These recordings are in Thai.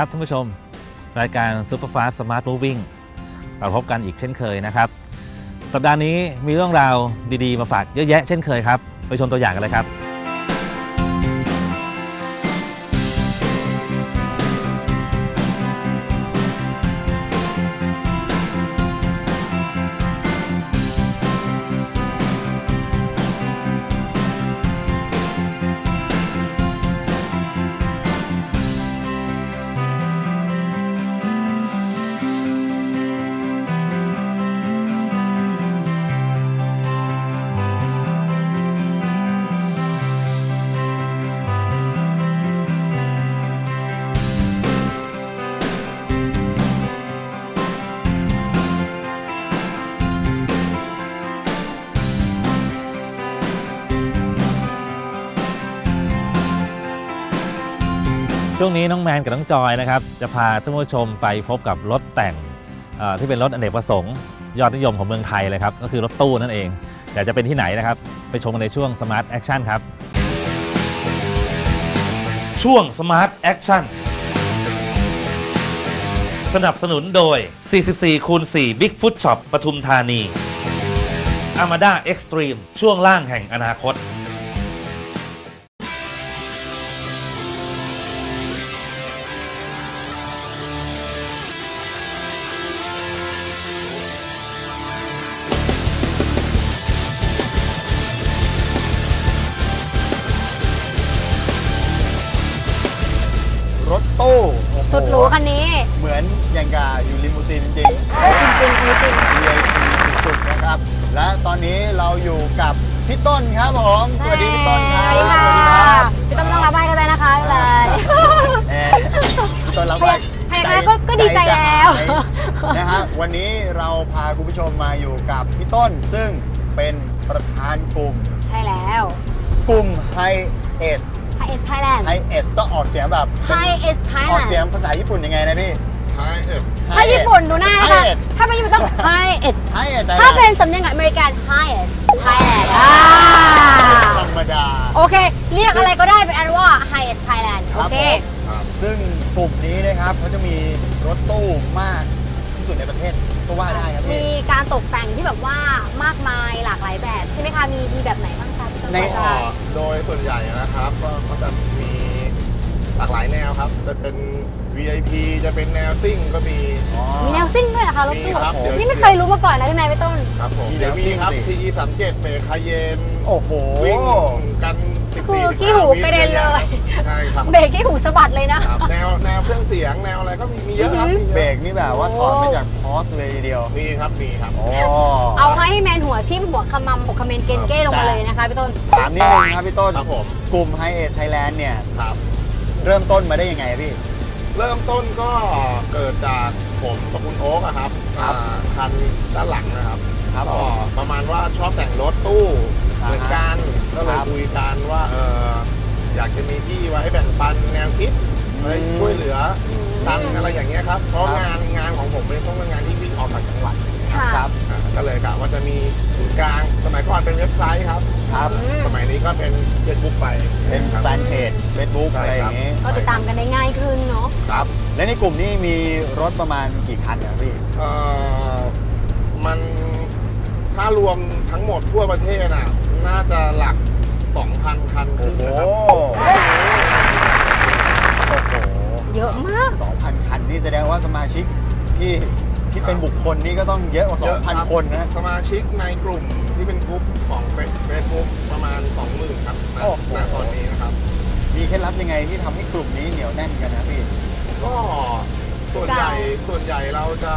ครับท่านผู้ชม รายการ Superfast Smart Moving เราพบกันอีกเช่นเคยนะครับ สัปดาห์นี้มีเรื่องราวดีๆ มาฝากเยอะแยะเช่นเคยครับ ไปชมตัวอย่างกันเลยครับ ช่วงนี้น้องแมนกับน้องจอยนะครับจะพาท่านผู้ชมไปพบกับรถแต่งที่เป็นรถอเนกประสงค์ยอดนิยมของเมืองไทยเลยครับก็คือรถตู้นั่นเองอยากจะเป็นที่ไหนนะครับ ไปชมกันในช่วง Smart Action ครับ ช่วง Smart Action สนับสนุนโดย 44คูณ4 Big Foot Shop ปทุมธานี Armada Extreme ช่วงล่างแห่งอนาคต โอ้โสุดหรูคันนี้ เหมือนอย่างกับอยู่ลิมูซีนจริงจริงๆอันนี้จริงๆ VIP สุดๆนะครับ และตอนนี้เราอยู่กับพี่ต้นครับผม สวัสดีพี่ต้นครับสวัสดีค่ะรับพี่ต้นไม่ต้องรับใบก็ได้นะคะไม่เป็นไรแหมพี่ต้นรับไว้พยักหน้าก็ก็ดีใจแล้ว ใจนะฮะวันนี้เราพาคุณผู้ชมมาอยู่กับพี่ต้น ซึ่งเป็นประธานกลุ่ม ใช่แล้ว กลุ่ม High S Hi is Thailand High S ต้องออกเสียงแบบเป็น Hi is ออกเสียง Thailand ภาษาญี่ปุ่นยังไงนะพี่ High S ถ้าญี่ปุ่นดูหน้านะคะ Hi S ถ้าเป็นญี่ปุ่นต้อง Hi is Hi S ถ้าเป็นสำเนียงอเมริกัน Hi is Thailand อ่าธรรมดา โอเค เรียกอะไรก็ได้เป็นอันว่า Hi is Thailand คโอรับเค ผมซึ่งกลุ่มนี้นะครับเขาจะมีรถตู้มากที่สุดในประเทศก็ว่าได้ครับมีพี่การตกแต่งที่แบบว่ามากมายหลากหลายแบบใช่ไหมคะ มีมีแบบไหนบ้างคะพี่ต้น ในพอก็จะโดยส่วนใหญ่นะครับ ก็ก็จะมีหลากหลายแนวครับ จะเป็น VIP จะเป็นแนวซิ่งก็มีอ๋อมีแนวซิ่งด้วยเหรอคะรถมีตู้ครับเดี๋ยว นี่ไม่เคยรู้มาก่อนนะพี่นายพี่ต้น ครับผมมีเดี๋ยวมีครับแนวซิ่งสิ TE 3 7เบรกคาเยนโอ้โห วิ่งกัน คือ14ขี้หูกระเด็นเลย ใช่ครับเบรกให้หูสะบัดเลยนะ ครับแนวแนวเครื่องเสียงแนวอะไรก็มีมีเยอะครับมียอะเบรกนี่แบบว่าถอดมาจากพอสเลยทีเดียวมีครับมีครับอ๋อเอาให้แมนหัวทิ่มหัวขมำหัวคเมนเกนเก้ลงมาเลยนะคะพี่ต้น ถามนิดนึงครับพี่ต้นครับผม กลุ่ม High S Thailand เนี่ย ครับ เริ่มต้นมาได้ยังไงพี่ เริ่มต้นก็เกิดจากผมกับคุณโอ๊กอะครับครับ อ่าคันด้านหลังนะครับครับผก็มประมาณว่าชอบแต่งรถตู้อ่าฮะ เหมือนกันก็เลยครับคุยกันว่าเอออยากจะมีที่ไว้ให้แบ่งปันแนวคิดไว้อืมช่วยเหลือกันอะไรอย่างเงี้ยครับเพราะครับงานงานของผมเป็นต้องเป็นงานที่วิ่งออกต่างจังหวัดค่ะครับอ่าก็เลยกะว่าจะมีศูนย์กลางสมัยก่อนเป็นเว็บไซต์ครับครับอืมสมัยนี้ก็เป็นเฟซบุ๊กไปเป็นครับแฟนเพจ Facebook ใช่อะไรอครับย่างงี้ก็ติดตามกันได้ง่ายขึ้นเนาะครับ และในกลุ่มนี้มีรถประมาณกี่คันครับพี่เอ่อมันถ้ารวมทั้งหมดทั่วประเทศน่ะ น่าจะหลัก 2,000 คันขึ้นโอ้นะครับโหโอ้โหเยอะมาก 2,000 คันนี่แสดงว่าสมาชิกที่ที่เป็นบุคคลนี่ก็ต้องเยอะกว่า เยอะรับ 2,000 คนนะ สมาชิกในกลุ่มที่เป็นกลุ่มของเฟซบุ๊กประมาณ 20,000 ครับณโอ้โห ณตอนนี้นะครับ มีเคล็ดลับยังไงที่ทำให้กลุ่มนี้เหนียวแน่นกันนะพี่ ก็ส่วนใหญ่ส่วนใหญ่เราจะ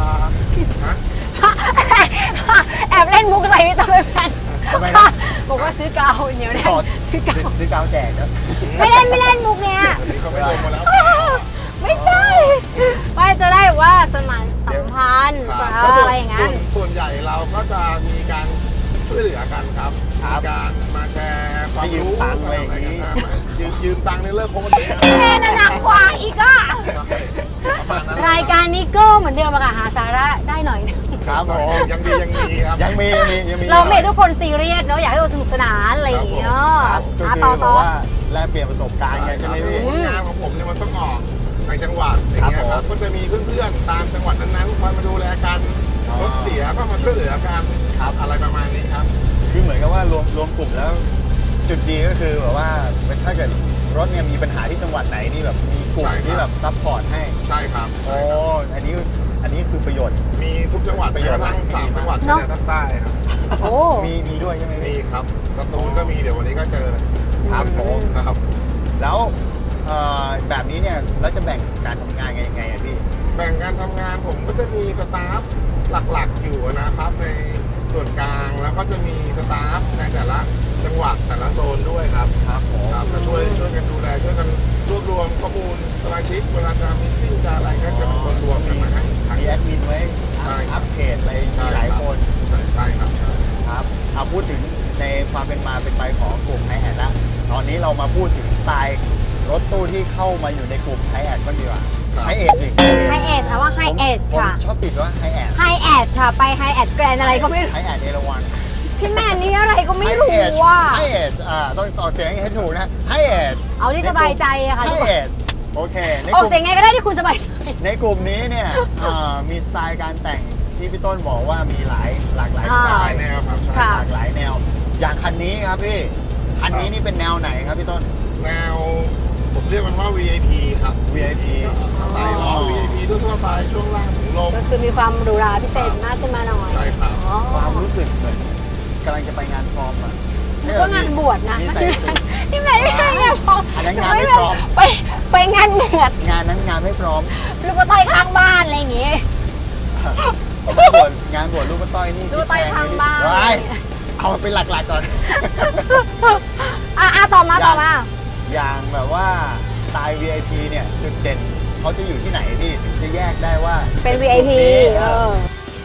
ฮะ แอบเล่นมุกใส่พี่ต้นไปแฟน ทำไมนะบอกว่าซื้อกาวเหนียวแน่นขอซื้อกาว ซื้อกาวแจกนะไม่เล่นไม่เล่นมุกเนี้ยวันนี้ก็ไม่ลงมาแล้ว ไม่ใช่ว่าจะได้ว่าสมานสัมพันธ์ครับอะก็ส่วนไรอย่างนั้น ส่วนส่วนใหญ่เราก็จะมีการช่วยเหลือกันครับครับมีการมาแชร์ความให้ยืมรู้ตังค์อะไรอย่างนี้นี้ยืมยืมตังค์ในเลิกคบกันเลยนะแม่น่ะหนักกว่าอีกอะ ประมาณนั้นรายการนี้ก็เหมือนเดิมอะค่ะหาสาระได้หน่อยนึง ครับผม ยังดียังมีครับ ยังมียังมียังมีเราไม่ให้ทุกคนซีเรียสเนาะอยากให้ทุกคนสนุกสนานอะไรอย่างเงี้ยครับก็อะคือต่อแบต่บอว่าแลกเปลี่ยนประสบการณ์กันใช่ไหมพี่อืมงานของผมเนี่ยมันต้องออกในจังหวัดอย่างเงี้ยคครัรับบผมก็จะมีเพื่อนๆตามจังหวัดนั้นๆคอยมาดูแลกันอ๋อรถเสียก็มาช่วยเหลือกันครับอะไรประมาณนี้ครับ คือเหมือนกับว่ารวมรวมกลุ่มแล้ว จุดดีก็คือแบบว่าถ้าเกิดรถเนี่ยมีปัญหาที่จังหวัดไหนนี่แบบมีกลุ่มใช่ครับที่แบบ support ให้ใช่ครับโอ้อันนี้ อันนี้คือประโยชน์ มีทุกจังหวัดประโยชน์แม้กระทั่งสามจังหวัดเนอะชายแดนภาคใต้ครับโอ้มีมีด้วยใช่ไหมมีพี่ครับสตูลก็มีเดี๋ยววันนี้ก็เจอครับผมนะครับ แล้วเอ่อแบบนี้เนี่ยเราจะแบ่งการทำงานกันยังไงอะพี่ แบ่งการทำงานผมก็จะมีสตาฟหลักๆอยู่นะครับในส่วนกลางแล้วก็จะมีสตาฟในแต่ละ จังหวัดแต่ละโซนด้วยครับครับผมครับจะช่วยช่วยกันดูแลช่วยกันรวบรวมข้อมูลสมาชิกเวลาจะมีติ้งจะอะไรก็จะเป็นคนรวมกันมาให้อีกครั้งมีแอดมินไว้ใช่ครับ up page อะไรมีหลายคนใช่ใช่ครับใช่ครับเอาพูดถึงในความเป็นมาเป็นไปของกลุ่มไฮแอดละตอนนี้เรามาพูดถึงสไตล์รถตู้ที่เข้ามาอยู่ในกลุ่มไฮแอดบ้างดีกว่าครับไฮเอดสิไฮเอสเอาว่าไฮเอสผมค่ะชอบติดว่าไฮแอดไฮแอดค่ะ ไปไฮแอดแกรนอะไรก็ไม่รู้ไฮแอดเอราวัน พี่แมนนี่อะไรก็ไม่รู้ว่าไฮเอสอ่าต้องต่อเสียงให้ถูกนะไฮเอสเอาที่สบายใจอะค่ะไฮเอสโอเคในออกกลุ่มเสียงไงก็ได้ที่คุณสบายใจ ในกลุ่มนี้เนี่ยอ่ามีสไตล์การแต่งที่พี่ต้นบอกว่ามีหลายหลากหลายสอ่าไตหลายล์แนวครับใช่ค่ะ หลากหลายแนว อย่างคันนี้ครับพี่คันนี้นี่เป็นแนวไหนครับพี่ต้น แนวผมเรียกมันว่า VIP ครับ VIP ใส่ล้อ VIP ทั่วๆไปช่วงล่างถึงลมก็คือมีความหรูหราพิเศษมากขึ้นมาหน่อยใช่ครับ อ๋อความรู้สึกเหมือน กำลังจะไปงานพร้อมอะนึกว่างานบวชนะนี่ใส่สูทพี่แมนไม่ใช่งานพร้อมอันนั้นงานไม่พร้อม ไปไปงานบวชงานนั้นงานไม่พร้อมลูกกระต่อยข้างบ้านอะไรอย่างงี้ งานบวชงานบวชลูกป้าต้อยนี่ลูกกระต่อยข้างบ้าน ว้ายเอาเป็นหลักๆก่อน อะอะต่อมาต่อมา อย่างแบบว่าสไตล์ VIP เนี่ยจุดเด่นเขาจะอยู่ที่ไหนพี่ถึงจะแยกได้ว่าเป็นกลุ่ VIP มนี้เออ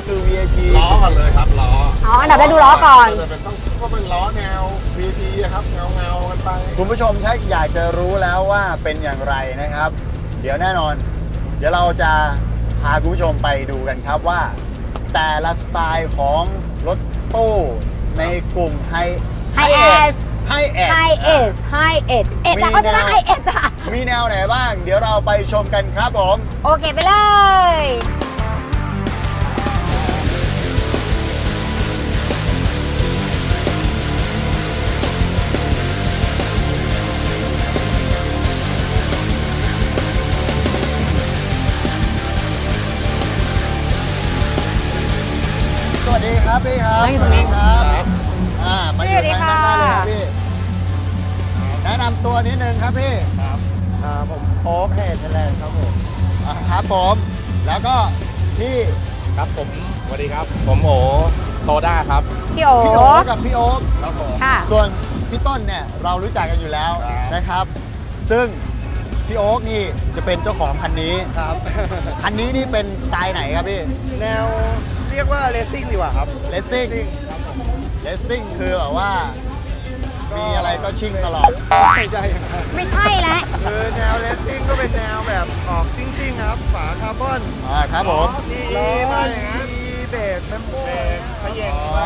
คือ VIP ล้อก่อนเลยครับล้ออ๋ออันดับแรกดูล้อก่อน จะเป็นต้องก็เป็นล้อแนว VIP อะครับเงาเงาๆกันไป คุณผู้ชมชักอยากจะรู้แล้วว่าเป็นอย่างไรนะครับ เดี๋ยวแน่นอน เดี๋ยวเราจะพาคุณผู้ชมไปดูกันครับว่า แต่ละสไตล์ของรถตู้ในกลุ่มไฮ Hiace ไฮเอส ไฮเอสไฮเอสเอ็ดอะเขาจะได้ไฮเอสอะมีแนวไหนบ้าง เดี๋ยวเราไปชมกันครับผม โอเคไปเลย ครับพี่ครับนั่งอยู่ตรงนี้ครับอ่ามาอยู่สวัสดีทางค่ะด้านหน้าเลยครับพี่แนะนำตัวนิดนึงครับพี่ครับอ่าผมโป๊กเฮดแลนด์ครับผมอ่าครับผมแล้วก็พี่ครับผมสวัสดีครับ ผมโอโตด้าครับ พี่โอพี่โอ๊คกับพี่โอ๊คครับผมค่ะ ส่วนพี่ต้นเนี่ยเรารู้จักกันอยู่แล้วครับ นะครับ ซึ่งพี่โอ๊คนี่จะเป็นเจ้าของคันนี้ครับคันนี้นี่เป็นสไตล์ไหนครับพี่ แนวเรียกว่า racing ดีกว่าครับ racing racing คือแบบว่า มีอะไรก็ชิ่งตลอดไม่ใช่ครับไม่ใช่แล้วคือแนวเลสซิ่งก็เป็นแนวแบบออกซิ่งๆครับฝาคาร์บอนอ่าครับผมดีล้อมาอย่างนั้นดีเบรกแมมโบ้ขย่งอ๋อไป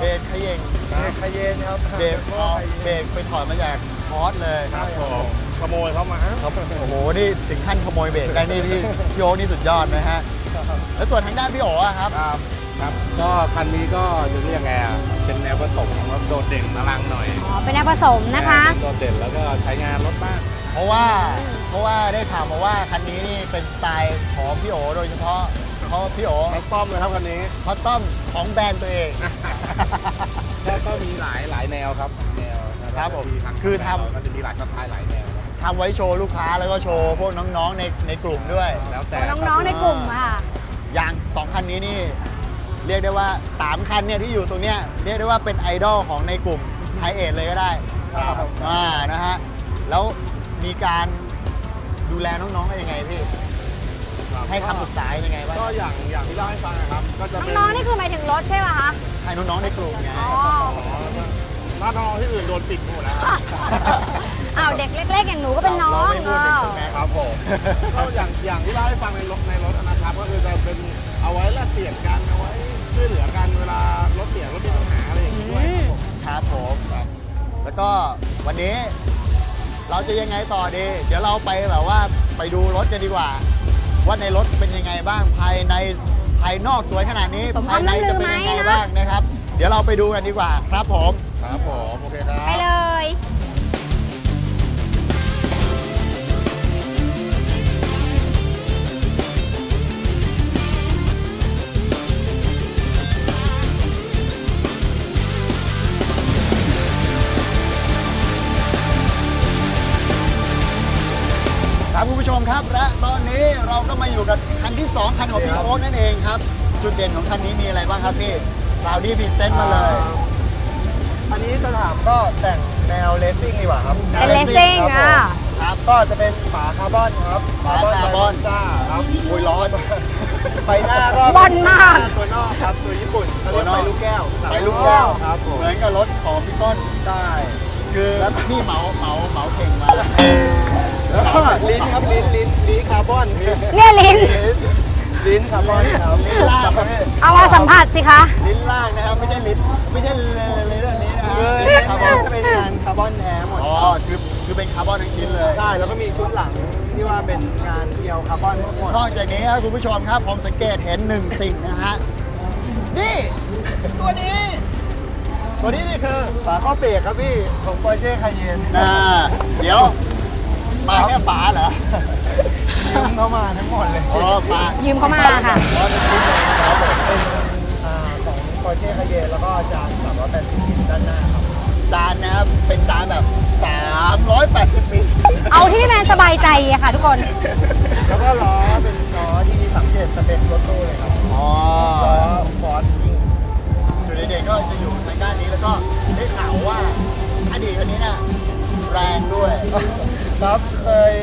เบรกเขย่งเบรกคาเยนครับเบรกแมมอ๋โบ้อคาเยนเบรกไปถอดมาจากคอร์สเลยครับผมขโมยเข้ามาครับโอ้โหนี่ถึงขั้นขโมยเบรกได้นี่พี่พี่โอ๊คนี่สุดยอดนะฮะ แล้วส่วนทางด้านพี่โอ๋อะครับ ครับครับ ก็คันนี้ก็จะเรียกไงอะเป็นแนวผสมครับโดดเด่นอลังหน่อยอ๋อเป็นแนวผสมนะคะ โดดเด่นแล้วก็ใช้งานรถบ้างเพราะว่าเพราะว่าได้ข่าวมาว่าคันนี้นี่เป็นสไตล์ของพี่โอโดยเฉพาะเพราะพี่โอ custom เลยครับคันนี้เขาต้องของแบรนด์ตัวเองก็ก็มีหลายหลายแนวครับแนวนะครับผมทางคือทำมันจะมีหลายสไตล์หลายแนวครับทำไว้โชว์ลูกค้าแล้วก็โชว์พวกน้องๆในในกลุ่มด้วยแล้วแต่น้องๆในกลุ่มอะค่ะอ ย่างสองคันนี้นี่เรียกได้ว่าสามคันเนี่ยที่อยู่ตรงเนี้ยเรียกได้ว่าเป็นไอดอลของในกลุ่มไฮเอทเลยก็ได้ครับอ่านะฮะแล้วมีการดูแลน้องๆกันยังไงพี่ให้คำปรึกษายังไงบ้างก็อย่างอย่างที่เล่าให้ฟังนะครับ ก็จะเป็นน้องๆนี่คือหมายถึงรถใช่ไหมคะ ให้น้องๆในกลุ่มไงอ๋อถ้าน้องที่อื่นโดนปิดหมดแล้วครับ อ้าวเด็กเล็กๆอย่างหนูก็เป็นน้องเราไม่พูดถึงตรงเอนั้นอครับผมก็อย่างอย่างที่เล่าให้ฟังในรถในรถนะครับก็คือจะเป็นเอาไว้แลกเปลี่ยนกันเอาไว้ช่วยเหลือกันเวลารถเสียรถมีปัญหาอะไรอย่างนี้ด้วยครับผมครับผมแล้วก็วันนี้เราจะยังไงต่อดี เดี๋ยวเราไปแบบว่าไปดูรถกันดีกว่า ว่าในรถเป็นยังไงบ้างภายในภายนอกสวยขนาดนี้สมคำภายในจะเป็นยังไงล่ำลือไหมนะบ้างนะครับ เดี๋ยวเราไปดูกันดีกว่าครับผม ครับผม โอเคครับ ไปเลย นนี้เราก็มาอยู่กับคันที่ 2 คันของพี่โอ๊ตนั่นเองครับ จุดเด่นของคันนี้มีอะไรบ้างครับพี่คราวนี้ present มาเลย อันนี้จะถามก็แต่งแนว racing ดีกว่าครับเป็น racing ครับผมอะครับก็จะเป็นฝาคาร์บอนครับฝาคาร์บอนซ่าครับโอ้ยร้อนไฟหน้าก็บอลมากตัวนอกครับตัวญี่ปุ่นเขาเรียกตัวนอกไฟลูกแก้วไฟลูกแก้วครับผมเหมือนกับรถของพี่ต้นได้ คือนี่เหมาเหมาเหมาเข่งมาแล้วก็ลิ้นครับลิ้นลิ้นลิ้นคาร์บอนเนี่ยลิ้น ลิ้นคาร์บอนครับลิ้นล่างครับพี่เอามาสัมผัสสิคะ ลิ้นล่างนะครับไม่ใช่ลิ้นไม่ใช่เลนเรื่องนี้นะคเอรับอคาร์บอนจะเป็นงานคาร์บอนแท้หมดอ๋อคือคือเป็นคาร์บอนทั้งชิ้นเลยใช่แล้วก็มีชุดหลังที่ว่าเป็นงานเดียวคาร์บอนทั้งหมดนอกจากนี้ครับคุณผู้ชมครับผมสังเกตเห็นหนึ่งสิ่งนะฮะนี่ตัวนี้ ตัวนี้นี่คือฝาครอบเบรกครับพี่ของปอร์เช่คาเยนน่าเดี๋ยวมาแค่ฝาเหรอยืมเข้ามาทั้งหมดเลยอ๋อฝายืมเข้ามาค่ะอ๋อเป็นชิ้นเลยครับผมเป็นอ่าของปอร์เช่คาเยนแล้วก็จาน380ด้านหน้าครับจานนะครับเป็นจานแบบ 380มิลเอาที่พี่แมนสบายใจอะค่ะทุกคน แล้วก็ล้อเป็นล้อที่สังเกตสเปครถตู้เลยครับอ๋อล้อ forging จุด เด่นๆก็จะอยู่ทางด้านนี้แล้วก็ได้ข่าวว่าอดีตคันนี้น่ะแรงด้วย ครับเคย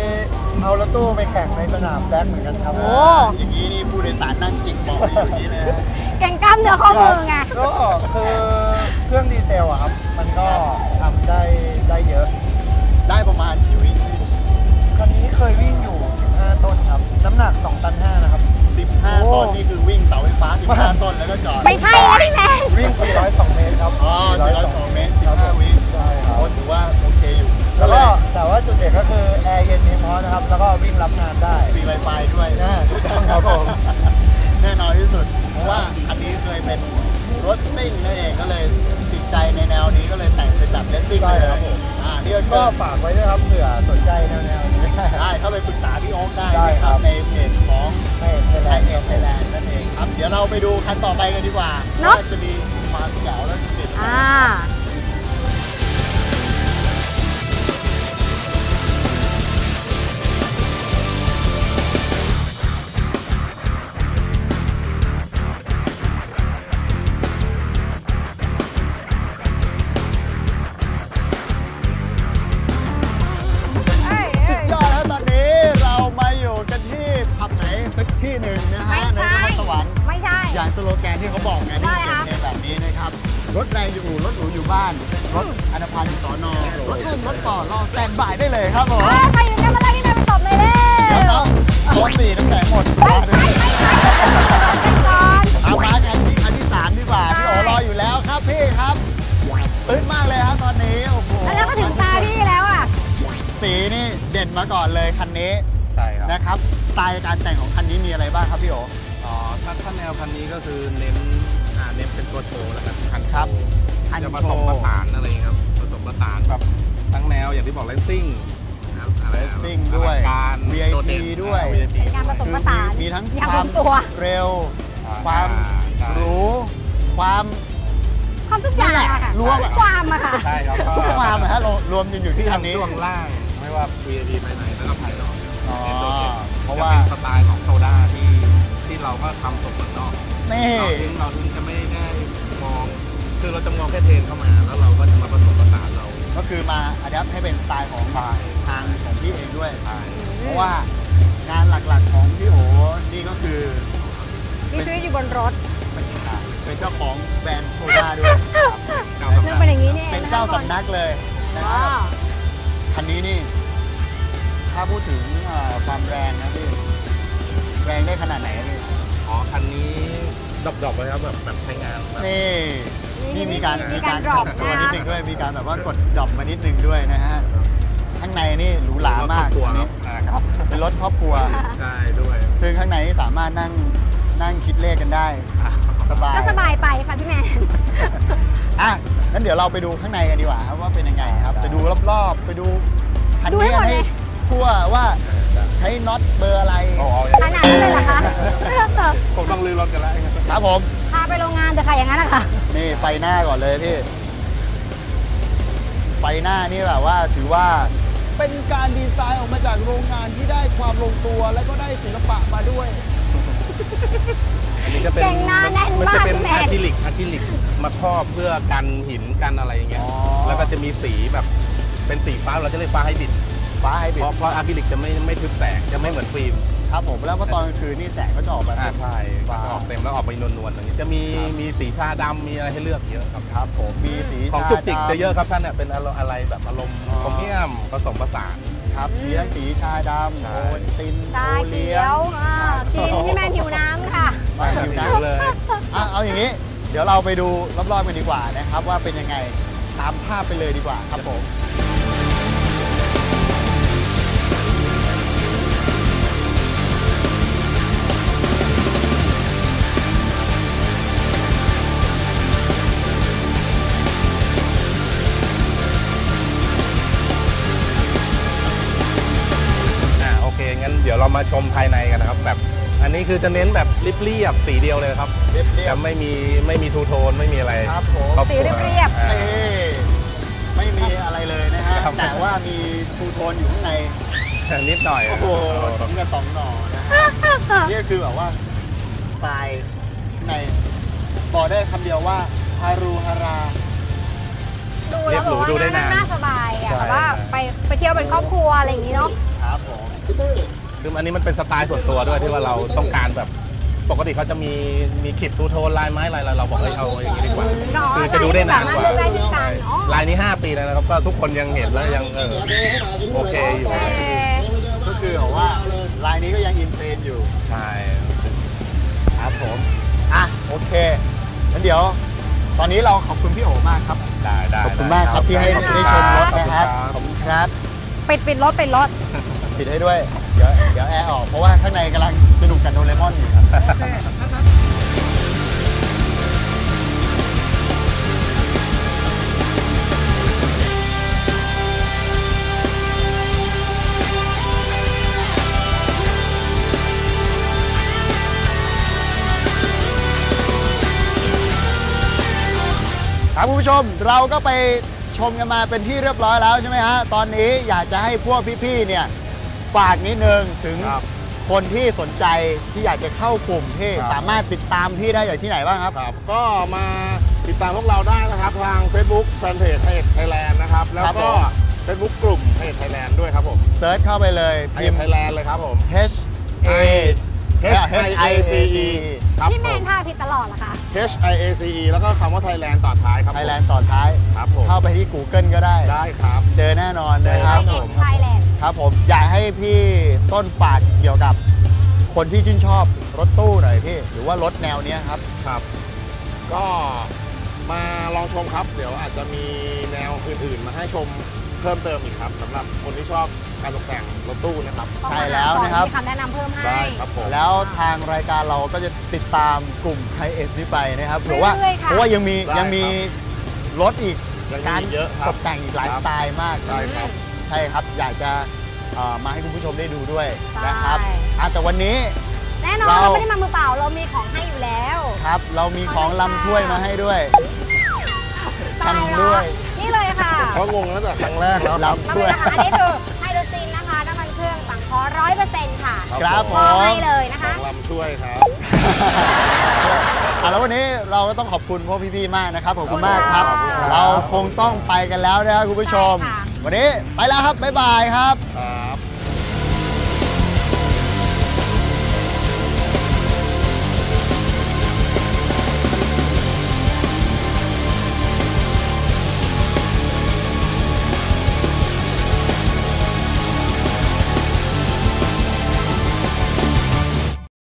เอารถตู้ไปแข่งในสนามแบล็กเหมือนกันครับโอ้ อย่างนี้นี่ผู้โดยสารนั่งจิกเบาะอยู่อย่างนี้เลยนะแก่งกล้ามเนื้อข้อมือไง ก็คือเครื่องดีเซลอะครับ มันก็ทำได้ได้เยอะ ฝากไว้ด้วยครับเผื่อสนใจแนวๆนี้ ได้เข้าไปปรึกษาพี่โอ๊คได้ได้นะคครัรับ บในเพจของให้ไทยแลไทนยด์เอครับไทยแลนด์นั่นเองครับ เดี๋ยวเราไปดูคันต่อไปกันดีกว่าเนอะ ว่าจะมีความเก๋าและจุดเด่นอ่า รับรถแรงอยู่อู่รถหรูอยู่บ้าน รถอนาพันธ์อยู่สอนอรถรุ่นรถต่อรอสแตนบายได้เลยครับผมเออใครอยู่เนี่ยมาไล่พี่แมนไปตบเลยเด้เดี๋ยวน้องรถสี่น้ำแข็งหมดไม่ใช่ไม่ใช่เป็นก่อนเอามากันที่คันที่สามดีกว่าพี่โอรออยู่แล้วครับพี่ครับตื่นมากเลยครับตอนนี้โอ้โหแล้วก็ถึงตาพี่แล้วอะสีนี่เด่นมาก่อนเลยคันนี้ใช่ครับนะครับสไตล์การแต่งของคันนี้มีอะไรบ้างครับพี่โออ๋อถ้าถ้าแนวคันนี้ก็คือเน้นอ่า เน้นเป็นตัวโชว์แล้วกันคันครับโชว์คันจะผโชสมว์ ผสานอะไรอย่างเงี้ยครับผสมผสานแบบทั้งแนวอย่างที่บอกเลสซิ่งอะไรเลสซิ่งด้วยอลังการ VIP โดเนด้วยอ่า VIP เป็นการผสมผสานมีทั้งอย่างคลวามงตัวเร็วอ่ความใช่ หรูความ ความทุกอย่างอะค่ะรวมทุกความอะค่ะ ใช่ครับทุกความนะฮะรวมรวมกันอยู่ที่คันนี้ ช่วงล่างไม่ว่า VIP ภายในแล้วก็ภายนอกอ๋อเน้นโดดเด่นเพราะจะว่าเป็นสไตล์ของโซด้าที่ที่เราก็ทำสดเหมือนนอก นี่ เราถึงเราถึงจะไม่ได้มอง คือเราจะมองแค่เทรนเข้ามา แล้วเราก็จะมาผสมผสานเราก็คือมา adapt ให้เป็นสไตล์ของใช่ทางของพี่เองด้วยใช่เพราะว่างานหลักๆของพี่โอนี่ก็คือมีชีวิตอยู่บนรถไม่ใช่ค่ะเป็นเจ้าของแบรนด์โซดาด้วยเจ้าเรื่องเป็นอย่างนี้นี่เองเป็นเจ้าสำนักเลยนะครับว่าคันนี้นี่ ถ้าพูดถึงเอ่อความแรงนะพี่แรงได้ขนาดไหนอะพี่ อ๋อ คันนี้ drop ๆเลยครับแบบแบบใช้งานแบบ นี่นี่มีการมีการ drop ตัวนะนิดนึงด้วยมีการแบบว่ากด drop มานิดนึงด้วยนะฮะข้างในนี่หรูหรามากครอบครัวอันนี้อ่าครับ เป็นรถครอบครัว ใช่ด้วยซึ่งข้างในนี่สามารถนั่งนั่งคิดเลขกันได้สบายก็สบายไปค่ะพี่แมน อะงั้นเดี๋ยวเราไปดูข้างในกันดีกว่าครับว่าเป็นยังไงครับ ไปดูรอบๆ ไปดูคันดูให้นี้หมดให้เลย ทั่วว่า ใช้น็อตเบอร์อะไรโอ้โหขนาดนั้นเลยเหรอคะผมต้องลื้อรถกันแล้วครับผมพาไปโรงงานเถอะค่ะอย่างนั้นนะคะนี่ไฟหน้าก่อนเลยพี่ไฟหน้านี่แบบว่าถือว่าเป็นการดีไซน์ออกมาจากโรงงานที่ได้ความลงตัวและก็ได้ศิลปะมาด้วยอันนี้จะเป็นเก่งหน้าแน่นมันมาจะกเป็นพี่แมอะนคริลิกอะคริลิกมาครอบเพื่อกันหินกันอะไรอย่างเงี้ยอ๋อแล้วก็จะมีสีแบบเป็นสีฟ้าเราจะเรียกฟ้าไฮบริด ฟ้าไฮบริเพดราะเพราะอะคริลิกจะไม่ไม่ทึบแสงจะไม่เหมือนฟิล์มครับผมแล้วพอตอนกลางคืนนี่แสงก็จะออกแบบอ่าใช่ฟ้า ออกเต็มแล้วออกไปนวลๆอย่างนี้จะมีมีสีชาดำมีอะไรให้เลือกเยอะครับครับผมมีสีของชาจุกจิกดำ จะเยอะครับท่านเนี่ยเป็นอารมณ์อะไรแบบอารมณ์อ๋อ โครเมียมผสมผสาน ครับมีทั้งสีชาดำใช่ โอนตินชาโอเขีเลี้ยยงวอ่ากินพี่แมนหิวน้ำค่ะ มาหิวน้เลยำอะเอาอย่างนี้ เดี๋ยวเราไปดูรอบๆกันดีกว่านะครับ ว่าเป็นยังไงตามภาพไปเลยดีกว่าครับผม มาชมภายในกันนะครับ แบบอันนี้คือจะเน้นแบบเรียบๆสีเดียวเลยครับเรียบจะไม่มีไม่มีทูโทนไม่มีอะไรๆครับผมคอบคสีวเรียบๆ อ่า เอ้ไม่มีอะไรเลยนะฮะ ครับ แต่ว่ามีทูโทนอยู่ข้างใน นิดหน่อยโอ้โหสมกับสองหน่อนะฮะ นี่ก็คือแบบว่า สไตล์ข้างในบอกได้คำเดียวว่าฮารูฮารา ดูแล้วแบบว่าดูได้นานน่าสบายอะใช่แบบว่าไปไปเที่ยวเป็นครอบครัวอะไรอย่างนี้เนาะ ครับผม คืออันนี้มันเป็นสไตล์ส่วนตัวด้วยที่ว่าเราต้องการแบบปกติเขาจะมีมีขีด two-tone ลายไม้ลายอะไรเราบอกเลยเอาอย่างนี้ดีกว่าอ๋อคือจะดูได้นานกว่าสามารถเลือกได้ที่กันอ๋อลายนี้ 5 ปีแล้วนะครับก็ทุกคนยังเห็นแล้วยังเออโอเคอยู่เอ่อก็คือบอกว่าลายนี้ก็ยัง in trend อยู่ใช่ครับผมอะโอเคงั้นเดี๋ยวตอนนี้เราขอบคุณพี่โอมากครับ ได้ได้ขอบคุณมากครับที่ให้ได้ชมรถนะครับ ขอบคุณครับ ปิดปิดรถปิดรถ ปิดให้ด้วย เดี๋ยวแอร์ออกเพราะว่าข้างในกำลังสนุกกับโดเรมอนอยู่ครับครับคุณผู้ชมเราก็ไปชมกันมาเป็นที่เรียบร้อยแล้วใช่ไหมฮะ ตอนนี้อยากจะให้พวกพี่ๆเนี่ย ฝากนิดนึงถึงครับ คนที่สนใจที่อยากจะเข้ากลุ่มที่ครับ สามารถติดตามพี่ได้จากที่ไหนบ้างครับ ครับก็มาติดตามพวกเราได้นะครับทาง Facebook Fanpage Thailand นะครับ แล้วครับผก็ ม Facebook กลุ่มไทยแลนด์ด้วยครับผมเซิร์ชเข้าไปเลยไทยพิมพ์ ไทยแลนด์เลยครับผม H A H I A C E ครับพี่แมผนมท่าผิดตลอดเหรอคะ H I A C E แล้วก็คำว่าไทยแลนด์ต่อท้ายครับผมไทยแลนด์ต่อท้ายครับผมเข้าไปที่ Google ก็ได้ได้ครับ เจอแน่นอนนะคไทรับยเอ็กไทยแลนด์ครับผมอยากให้พี่ต้นฝากเกี่ยวกับคนที่ชื่นชอบรถตู้หน่อยพี่ หรือว่ารถแนวเนี้ยครับครับ ก็มาลองชมครับ เดี๋ยวอาจจะมีแนวอื่นๆ มาให้ชมเพิ่มเติมอีกครับสำหรับคนที่ชอบ การตกแต่งรถตู้นะครับใช่แล้วนะครับ มีคำแนะนำเพิ่มให้ได้ครับผม แล้วทางรายการเราก็จะติดตามกลุ่มไทเอสนี้ไปนะครับเพราะว่าเรื่อยๆค่ะ เพราะว่ายังมีได้ยังมีครับรถอีกยังมีการเยอะครับตกแต่งอีกหลายครัสบ ไตล์มาก ได้ครับ ใช่ครับ อยากจะเอ่อมาให้คุณผู้ชมได้ดูด้วยใช่นะครับอะแต่วันนี้ แน่นอนเรา เราไม่ได้มามือเปล่าเรามีของให้อยู่แล้ว ครับเรามีของลำถ้วยมาให้ด้วย ตายชำแล้ด้วย นี่เลยค่ะเขางงตั้งแต่ครั้งแรกแล้วครับ ลำน้ำมันนะคะอันนี้คือไฮโดร ซินนะคะน้ำมันเครื่องสังเคราะห์ร้อยเปอร์เซ็นต์ค่ะครับผม มอบให้เลยนะคะของลำช่วยครับ อะแล้ววันนี้เราก็ต้องขอบคุณพวกพี่ๆมากนะครับขอบคุณมากครับ ขอบคุณครับ เราคงต้องไปกันแล้วนะครับคุณผู้ชม ใช่ค่ะ วันนี้ไปแล้วครับบ๊ายบายครับ ครับ